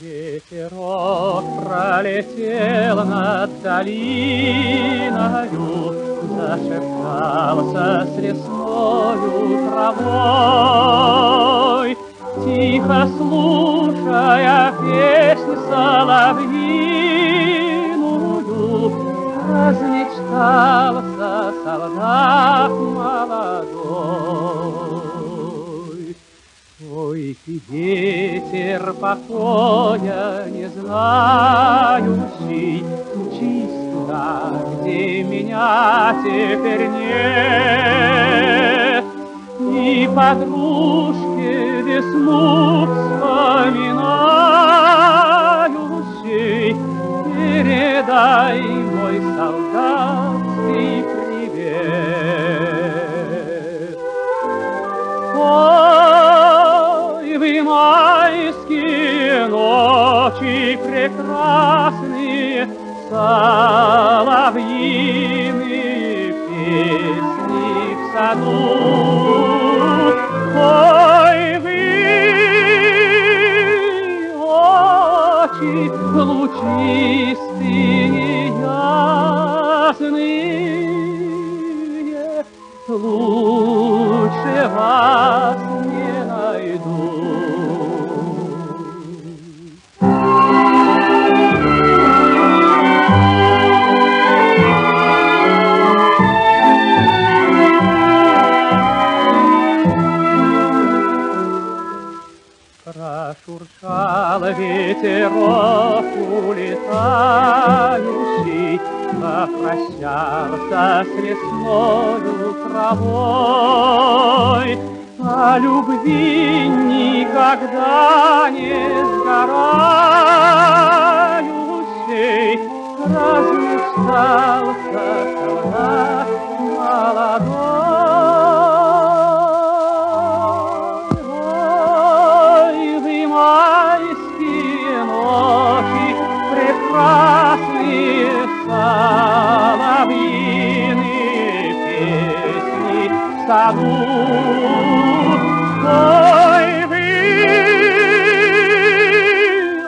Ветерок пролетел над долиною, Зашептался с лесною травой, Тихо слушая песнь соловьиную, Размечтался солдат молодой. Ой, ты ветер покоя не знающий, Мчись туда, где меня теперь нет, И подружке весну вспоминающей Соловьиные песни в саду. Ой, вы очи лучистые, ясные, лучше вас Прошуршал ветерок улетающий, Попрощался с лесною травой, О любви никогда не сгорающей, Размечтался солдат молодой. passado foi vir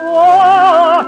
oh,